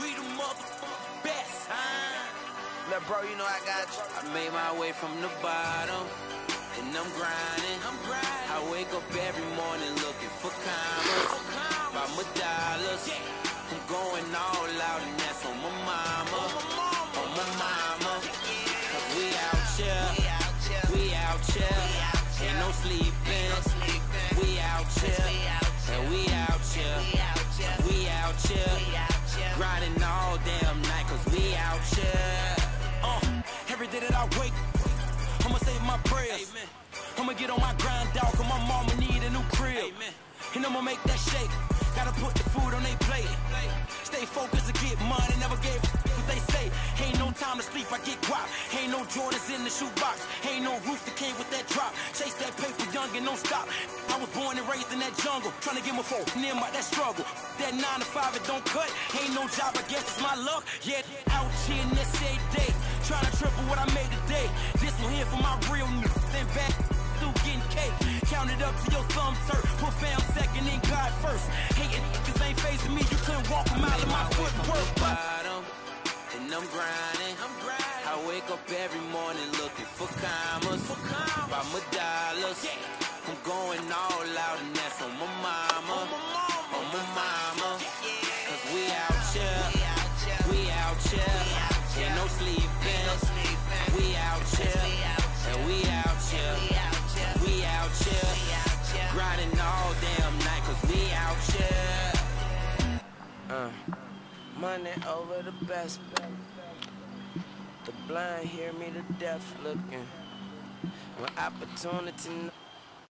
We the motherfucking best, huh? Look, bro, you know I got you. I made my way from the bottom, and I'm grinding. I'm grinding. I wake up every morning looking for commas, by my dollars. I'm going all out, and that's on my mama, on my mama. Cause we out here, we out here, ain't no sleeping. We out here, and we out here, we out here, grinding all damn night, cause we out here. Uh, every day that I wake, I'ma say my prayers. Amen. I'ma get on my grind, dog, cause my mama need a new crib. Amen. And I'ma make that shake. Gotta put the food on they plate. Stay focused and get money, never gave a what they say. Ain't no time to sleep, I get guap. Ain't no Jordans in the shoebox. Ain't no roof that came with that drop. Chase that paper young and don't stop. I was born and raised in that jungle, trying to get my phone, near my that struggle. That nine to five, it don't cut. Ain't no job, I guess it's my luck. Yeah, out here in this every day, trying to triple what I made today. This one here for my real niggas, then back through getting cake. Count it up to your thumb, sir. Put fam second and God first. Hating niggas ain't facing me. You couldn't walk a mile in my footwork. But bottom, and I'm grinding. I'm grinding. I wake up every morning looking for commas, For commas. by my dollars. Yeah. No sleeping. We out here, and we out here, we out here, grinding all damn night, cause we out here. Uh, money over the best. The blind hear me, the deaf looking. When opportunity.